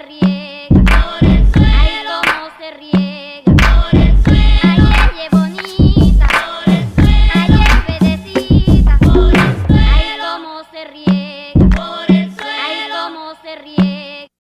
se por el suelo. Ay, cómo se riega, por el suelo. Ay, ella es bonita, por el suelo. Ay, es bebecita, por el suelo. Ay, cómo se riega, por el suelo. Ay, cómo se riega.